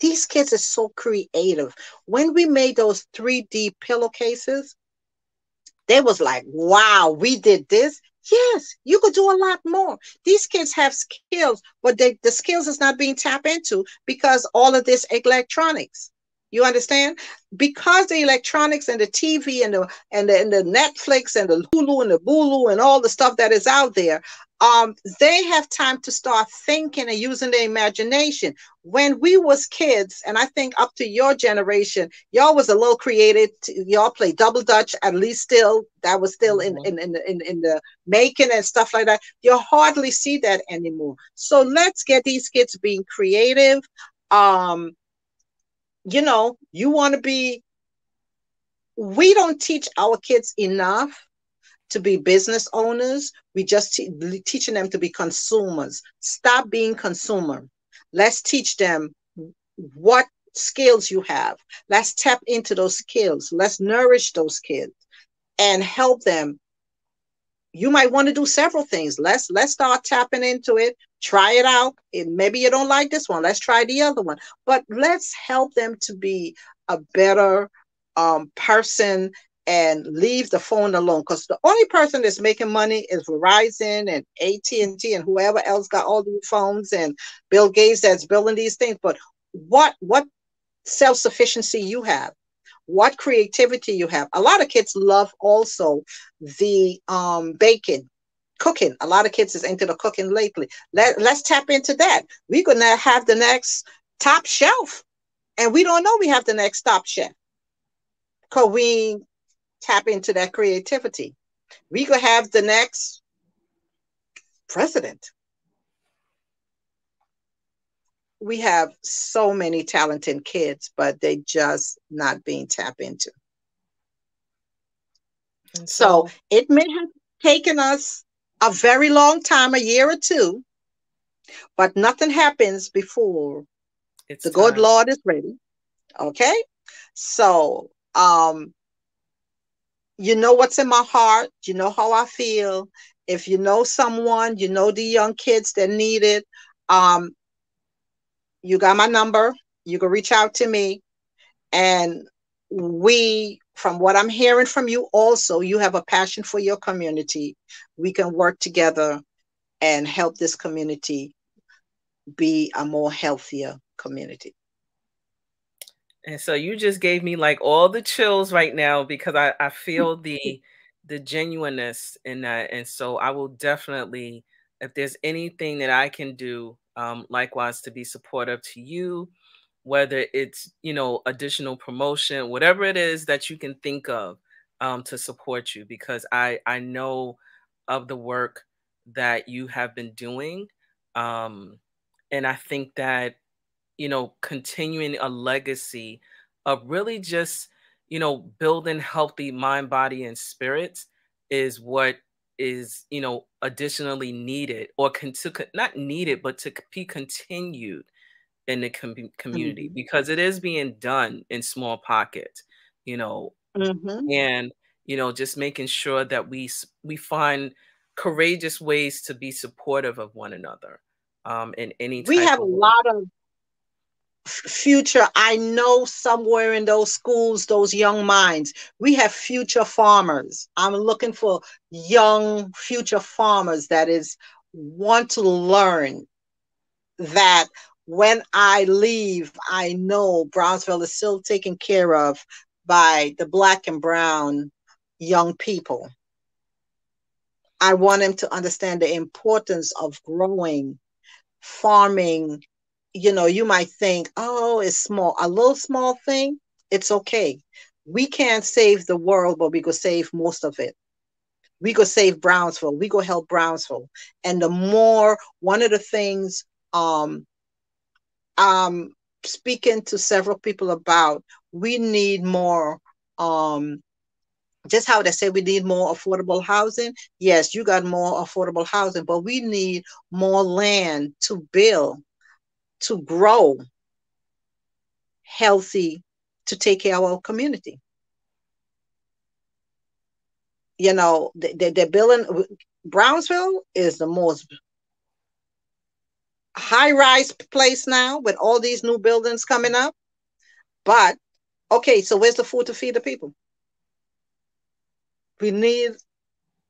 Speaker 2: These kids are so creative. When we made those 3D pillowcases, they was like, wow, we did this. Yes, you could do a lot more. These kids have skills, but they, the skills is not being tapped into because all of this electronics. You understand? Because the electronics and the TV and the and the, and the Netflix and the Hulu and the Bulu and all the stuff that is out there, um, they have time to start thinking and using their imagination. When we was kids, and I think up to your generation, y'all was a little creative. Y'all play double dutch, at least still that was still in mm-hmm. in, in, in in the making and stuff like that. You hardly see that anymore. So let's get these kids being creative. Um, you know, you want to be, we don't teach our kids enough to be business owners. We just te- teaching them to be consumers. Stop being consumer. Let's teach them what skills you have. Let's tap into those skills. Let's nourish those kids and help them you might want to do several things. Let's let's start tapping into it. Try it out. Maybe you don't like this one. Let's try the other one. But let's help them to be a better um, person and leave the phone alone. Because the only person that's making money is Verizon and AT and whoever else got all these phones and Bill Gates that's building these things. But what what self sufficiency you have? what creativity you have. A lot of kids love also the um, baking, cooking. A lot of kids is into the cooking lately. Let, let's tap into that. We're to have the next top shelf. And we don't know we have the next top chef because we tap into that creativity. We could have the next president we have so many talented kids, but they just not being tapped into. So, so it may have taken us a very long time, a year or two, but nothing happens before it's the time. good Lord is ready. Okay. So um you know what's in my heart, you know how I feel. If you know someone, you know the young kids that need it. Um, you got my number. You can reach out to me. And we from what i'm hearing from you also you have a passion for your community we can work together and help this community be a more healthier community
Speaker 1: and so you just gave me like all the chills right now because i, I feel the the genuineness in that and so i will definitely if there's anything that i can do um, likewise to be supportive to you whether it's you know additional promotion whatever it is that you can think of um, to support you because i i know of the work that you have been doing um, and i think that you know continuing a legacy of really just you know building healthy mind body and spirits is what is you know additionally needed or can to, not needed but to be continued in the com- community mm-hmm. because it is being done in small pockets, you know, mm-hmm. and you know, just making sure that we we find courageous ways to be supportive of one another. Um, in any
Speaker 2: we have a lot of future i know somewhere in those schools those young minds we have future farmers i'm looking for young future farmers that is want to learn that when I leave, I know Brownsville is still taken care of by the black and brown young people. I want them to understand the importance of growing, farming. You know, you might think, oh, it's small, a little small thing. It's okay. We can't save the world, but we could save most of it. We could save Brownsville. We go help Brownsville. And the more, one of the things um, um, speaking to several people about we need more um, just how they say we need more affordable housing. Yes, you got more affordable housing, but we need more land to build, to grow healthy, to take care of our community. You know, they, they're building, Brownsville is the most high rise place now with all these new buildings coming up. But okay, so where's the food to feed the people? We need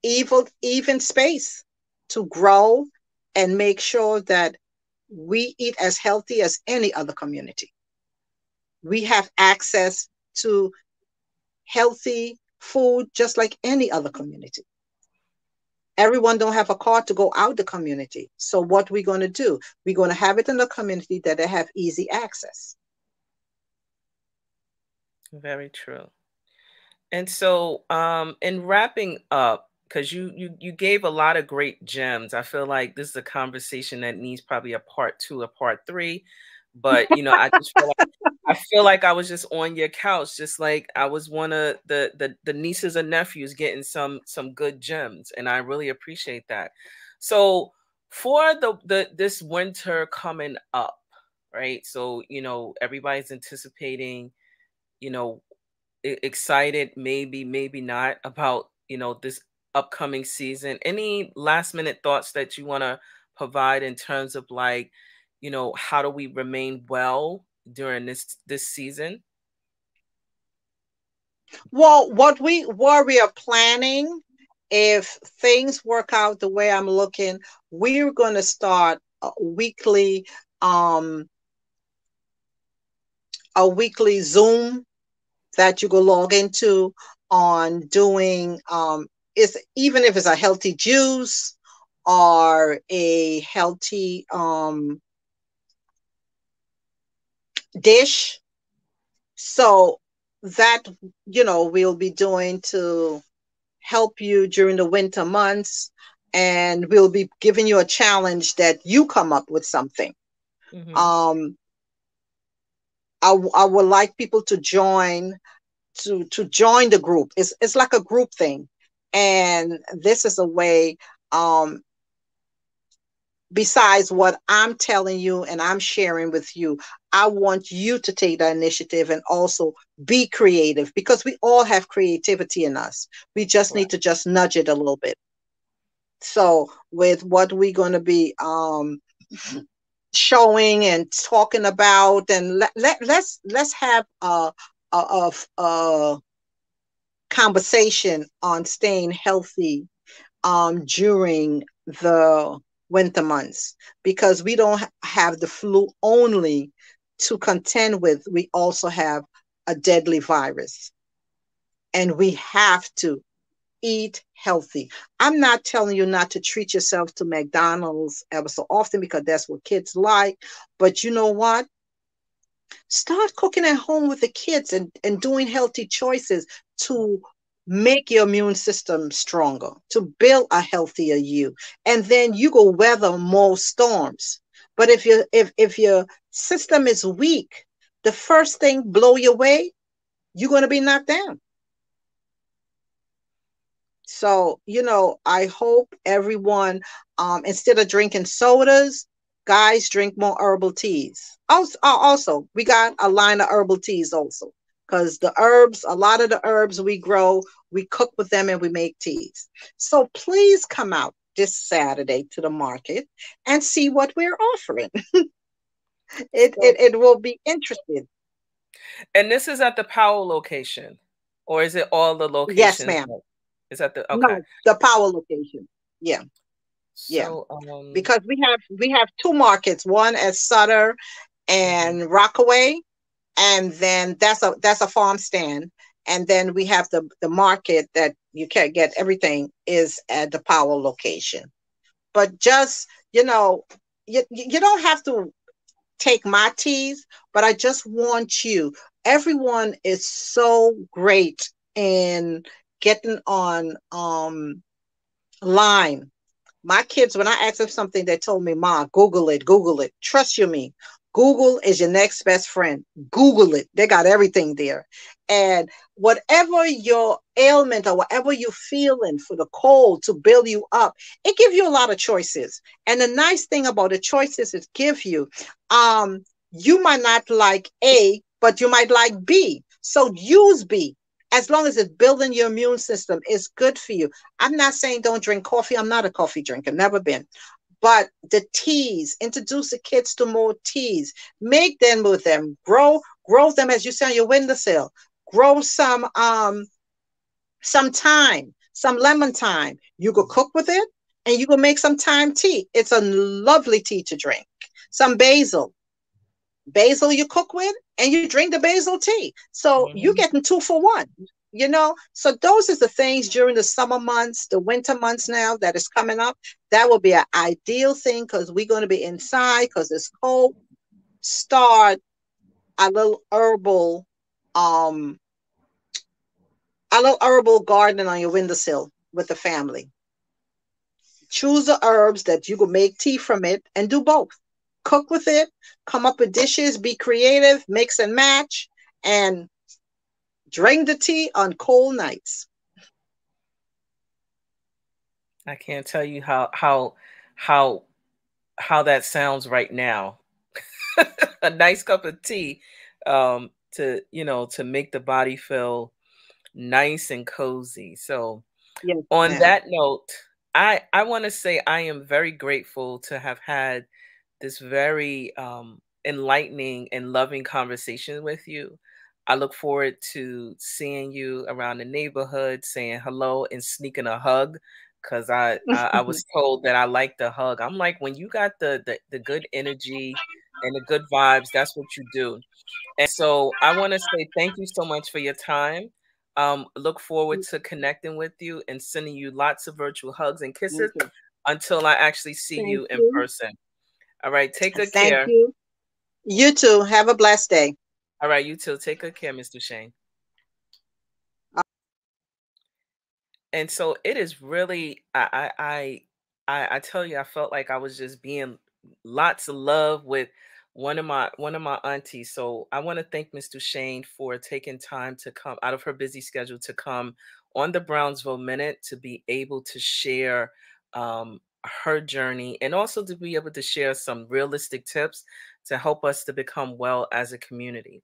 Speaker 2: even even space to grow and make sure that we eat as healthy as any other community. We have access to healthy food just like any other community. Everyone don't have a car to go out the community. So what we're going to do? We're going to have it in the community that they have easy access.
Speaker 1: Very true. And so um in wrapping up because you you you gave a lot of great gems. I feel like this is a conversation that needs probably a part two a part three but you know i just feel like i feel like i was just on your couch just like i was one of the, the the nieces and nephews getting some some good gems and i really appreciate that. So for the the this winter coming up right? So you know everybody's anticipating you know excited maybe maybe not about you know this upcoming season any last minute thoughts that you want to provide in terms of like you know, how do we remain well during this this season?
Speaker 2: Well, what we what we are planning, if things work out the way I'm looking, we're going to start a weekly um a weekly Zoom that you go log into on doing um is even if it's a healthy juice or a healthy um dish. So that, you know, we'll be doing to help you during the winter months. And we'll be giving you a challenge that you come up with something. Mm-hmm. Um, I, I would like people to join to to join the group. It's it's like a group thing, and this is a way um, besides what I'm telling you and I'm sharing with you, I want you to take that initiative and also be creative because we all have creativity in us. We just right. need to just nudge it a little bit. So, with what we're going to be um, showing and talking about, and let, let, let's let's have a, of uh, conversation on staying healthy um, during the winter months because we don't have the flu only to contend with, we also have a deadly virus. And we have to eat healthy. I'm not telling you not to treat yourself to McDonald's ever so often because that's what kids like. But you know what? Start cooking at home with the kids and, and doing healthy choices to make your immune system stronger, to build a healthier you. And then you go weather more storms. But if you if if your system is weak, the first thing blow your way, you're going to be knocked down. So, you know, I hope everyone, um, instead of drinking sodas, guys drink more herbal teas. Also, uh, also we got a line of herbal teas also because the herbs, a lot of the herbs we grow, we cook with them and we make teas. So please come out this Saturday to the market and see what we're offering. it, it, it will be interesting.
Speaker 1: And this is at the Powell location, or is it all the locations?
Speaker 2: Yes, ma'am.
Speaker 1: Is that the okay? No,
Speaker 2: the Powell location. Yeah. So, yeah. Um, because we have we have two markets, one at Sutter and mm-hmm. Rockaway, and then that's a that's a farm stand, and then we have the the market that you can't get everything is at the Powell location. But just you know, you you don't have to take my teas, but I just want you. Everyone is so great in getting on um line. My kids, when I asked them something, they told me, Ma, Google it, Google it. Trust you me. Google is your next best friend. Google it. They got everything there. And whatever your ailment or whatever you're feeling for the cold to build you up, it gives you a lot of choices. And the nice thing about the choices it gives you, um, you might not like A, but you might like B. So use B. As long as it's building your immune system, it's good for you. I'm not saying don't drink coffee. I'm not a coffee drinker, never been. But the teas introduce the kids to more teas. Make them with them. Grow grow them as you say on your windowsill. Grow some um some thyme some lemon thyme. You go cook with it and you go make some thyme tea. It's a lovely tea to drink. Some basil. Basil you cook with and you drink the basil tea. So mm-hmm. you're getting two for one you know? So those are the things during the summer months the winter months now that is coming up. That will be an ideal thing because we're going to be inside because it's cold. Start a little herbal um a little herbal garden on your windowsill with the family. Choose the herbs that you can make tea from it and do both cook with it come up with dishes be creative mix and match and Drink the tea on cold nights.
Speaker 1: I can't tell you how how how how that sounds right now. a nice cup of tea um, to you know to make the body feel nice and cozy. So yes, on that note, I I want to say I am very grateful to have had this very um, enlightening and loving conversation with you. I look forward to seeing you around the neighborhood, saying hello and sneaking a hug. Cause I, I, I was told that I like the hug. I'm like, when you got the, the the good energy and the good vibes, that's what you do. And so I want to say thank you so much for your time. Um, look forward to connecting with you and sending you lots of virtual hugs and kisses until I actually see you in person. All right, take good thank care.
Speaker 2: You. you too. Have a blessed day.
Speaker 1: All right, you too. Take good care, Mr. Shane. And so it is really, I, I, I, I tell you, I felt like I was just being lots of love with one of my one of my aunties. So I want to thank Mr. Shane for taking time to come out of her busy schedule to come on the Brownsville Minute to be able to share um, her journey and also to be able to share some realistic tips to help us to become well as a community.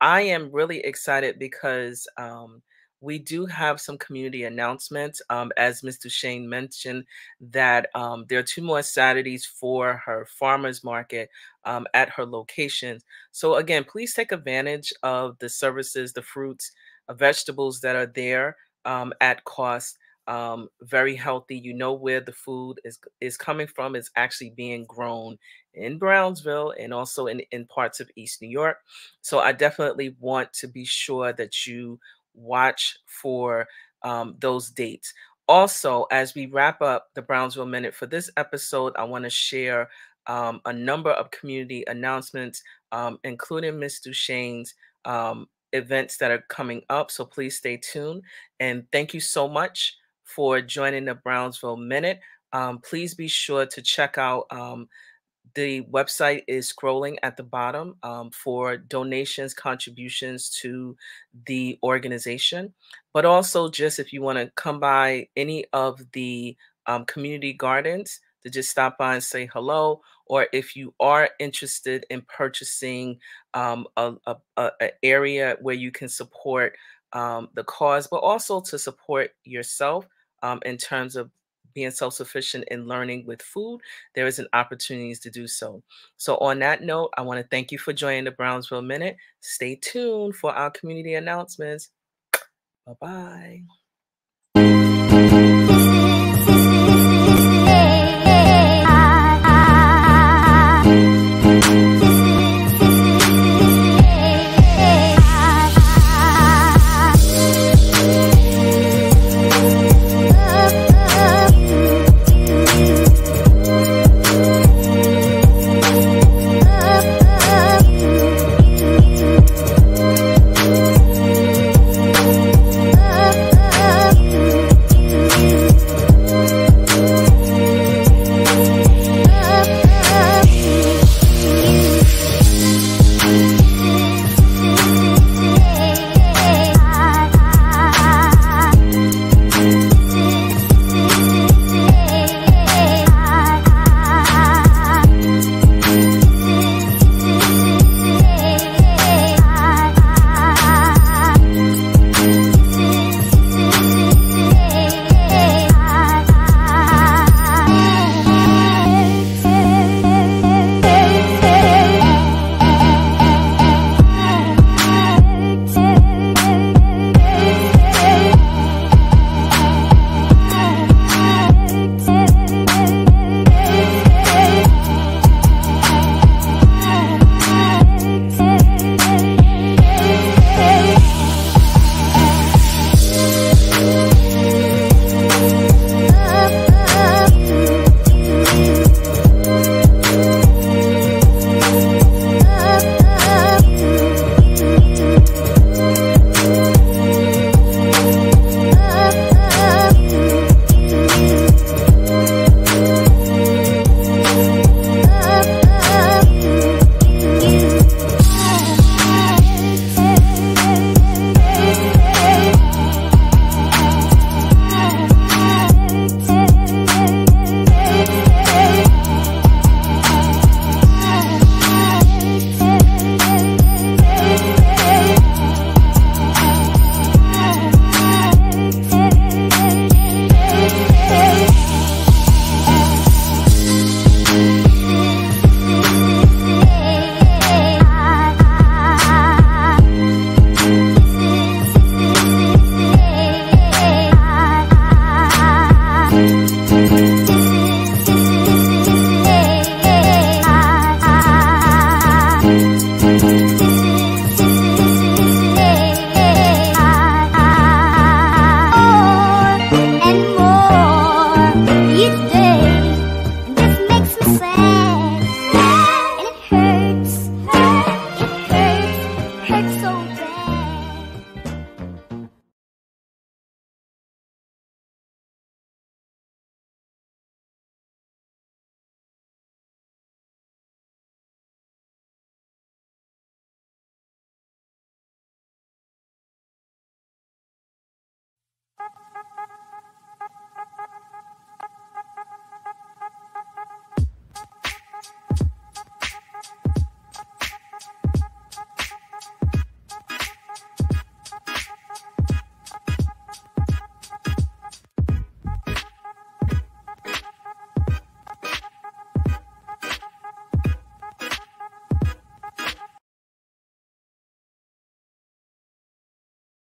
Speaker 1: I am really excited because um, we do have some community announcements. Um, as Mr. Shane mentioned, that um, there are two more Saturdays for her farmers market um, at her locations. So again, please take advantage of the services, the fruits, uh, vegetables that are there um, at cost. Um, very healthy. You know where the food is is coming from. It's actually being grown in Brownsville and also in, in parts of East New York. So I definitely want to be sure that you watch for um, those dates. Also, as we wrap up the Brownsville Minute for this episode, I want to share um, a number of community announcements, um, including Miss Duchene's um, events that are coming up. So please stay tuned. And thank you so much for joining the Brownsville Minute. Um, please be sure to check out um, the website is scrolling at the bottom um, for donations, contributions to the organization. But also, just if you want to come by any of the um, community gardens to just stop by and say hello, or if you are interested in purchasing um, a, a, a, area where you can support um, the cause, but also to support yourself um, in terms of being self-sufficient in learning with food, there is an opportunity to do so. So on that note, I want to thank you for joining the Brownsville Minute. Stay tuned for our community announcements. Bye-bye.